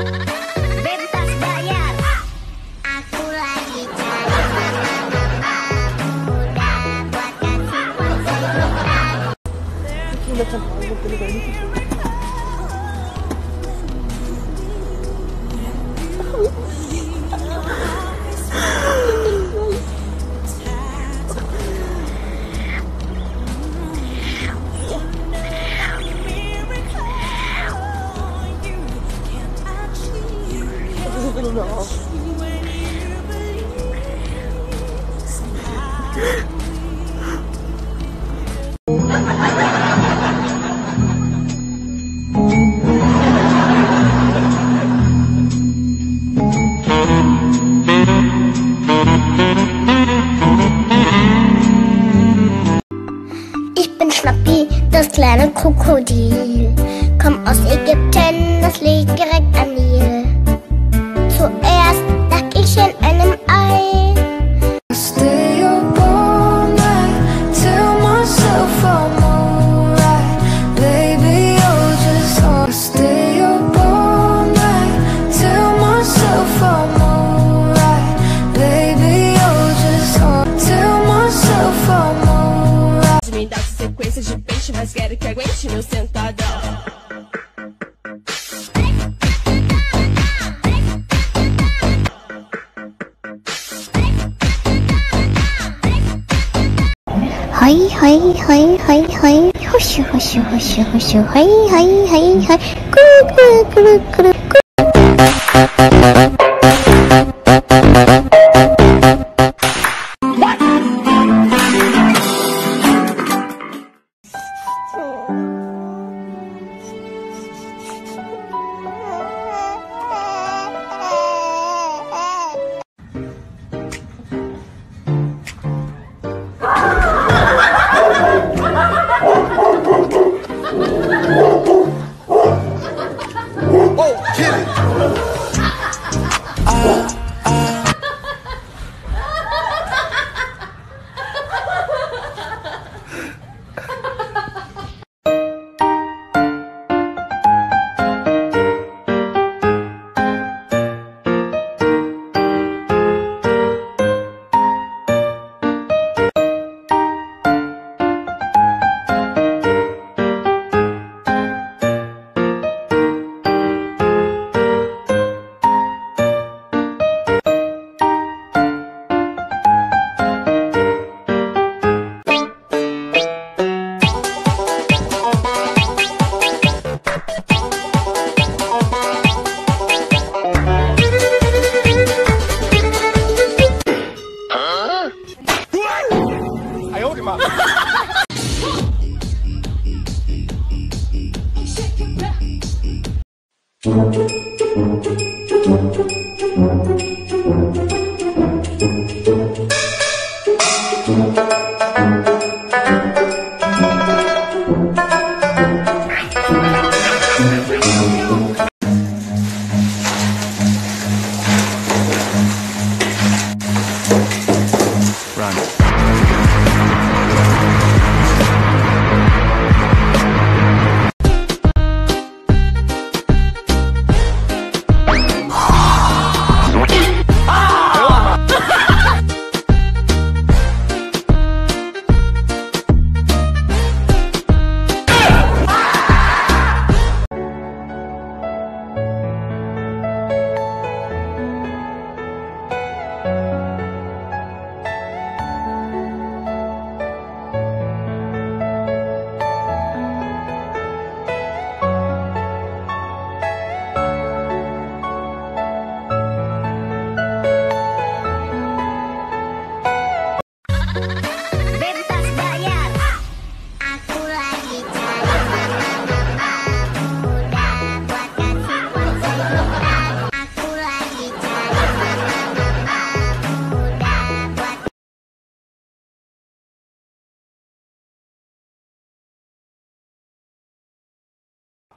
Bebas bayar. Aku lagi cari mama-mama kasih uang sejuta. que aguente meu sentadão. はいはいはいはいはい。ほしゅほしゅほしゅほしゅ。はいはいはいはい。くるくるくる。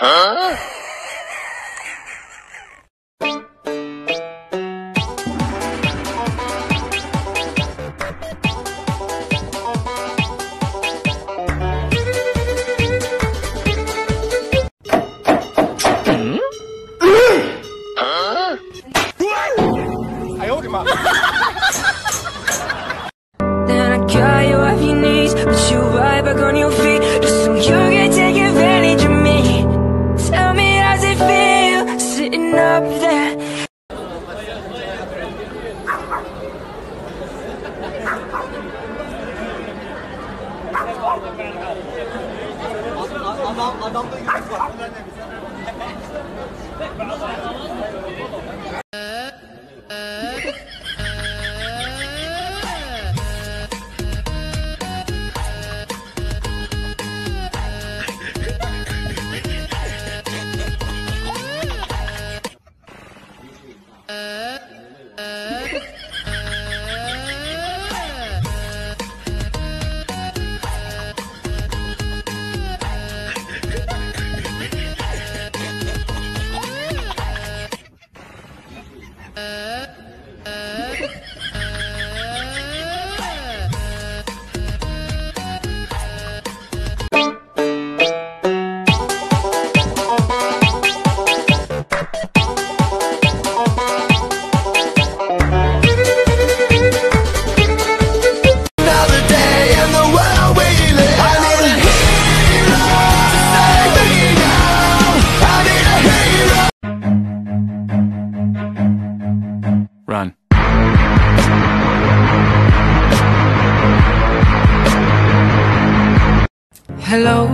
嗯 Hello?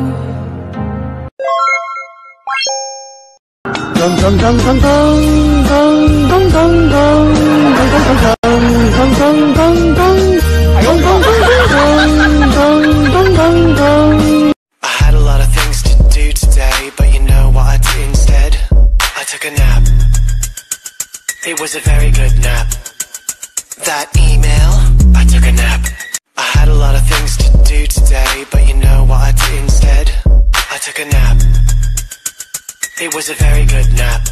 I had a lot of things to do today, but you know what I did instead? I took a nap. It was a very good nap. That email, I took a nap. I had a lot of things do today, but you know what I did instead? I took a nap. It was a very good nap.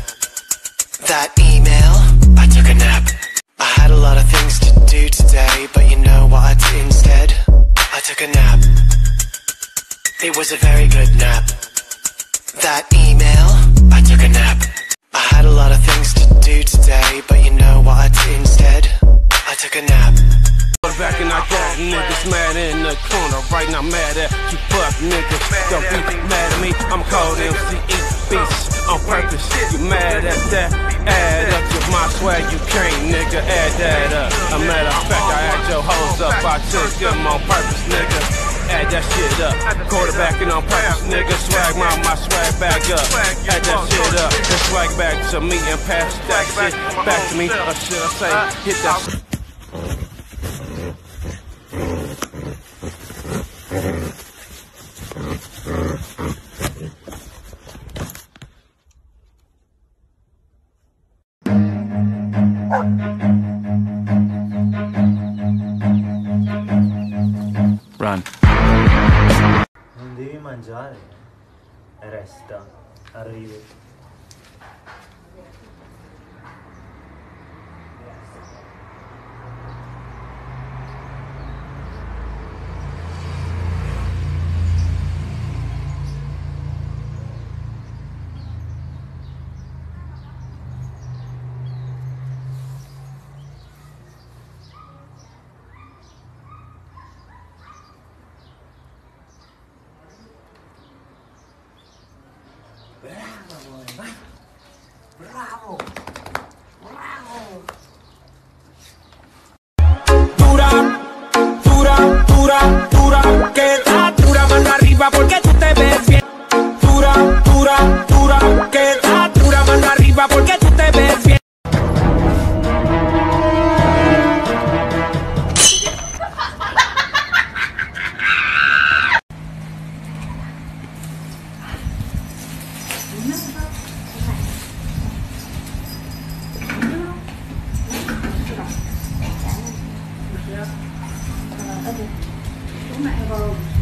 That email, I took a nap. I had a lot of things to do today, but you know what I did instead? I took a nap. It was a very good nap. That email, I took a nap. I had a lot of things to do today, but you know what I did instead? I took a nap. I got niggas mad in the corner right now, mad at you fuck niggas. Don't be mad at me, I'm cold MCE beast on purpose. You mad at that? Add up to my swag, you can't, nigga. Add that up. A matter of fact, I had your hoes up, I took them on purpose, nigga. Add that shit up. Quarterbacking on purpose, nigga. Swag my my swag back up. Add that shit up. And swag back to me and pass that shit back to me. Or should I say, hit that. 嗯。ừ. Bố mẹ gồm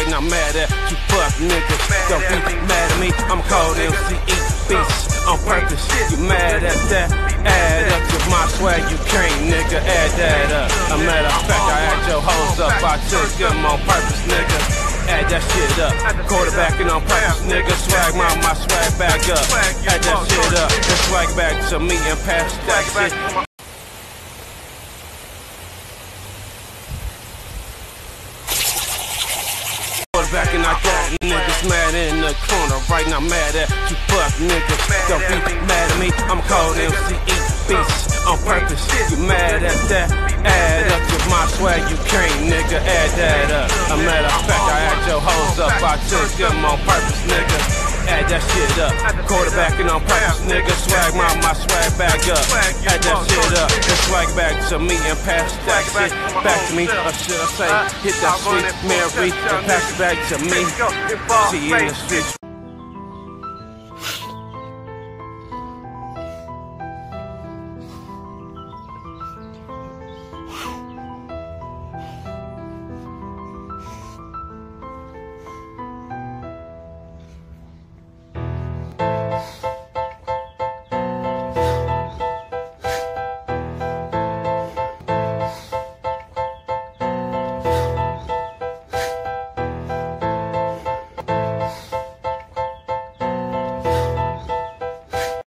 right now mad at you fuck niggas. Don't be mad at me, I'm cold MCE beast on purpose. You mad at that? Add up to my swag, you can't, nigga. Add that up. A matter of fact, I had your hoes up, I took them on purpose, nigga. Add that shit up. Quarterbacking on purpose, nigga. Swag my my swag back up. Add that shit up. And swag back to me and pass that shit. And I got niggas mad in the corner, right now mad at you fuck niggas. Don't be mad at me, I'm called MCE beast on purpose. You mad at that? Add up to my swag, you can't, nigga. Add that up. A matter of fact, I had your hoes up, I took them on purpose, nigga. Add that shit up. Quarterbacking on purpose, nigga. Swag my my swag back up. Add that shit up. And swag back to me and pass that shit back to me. Or should I say, hit that shit, Mary, and pass it back to me. See you in the streets.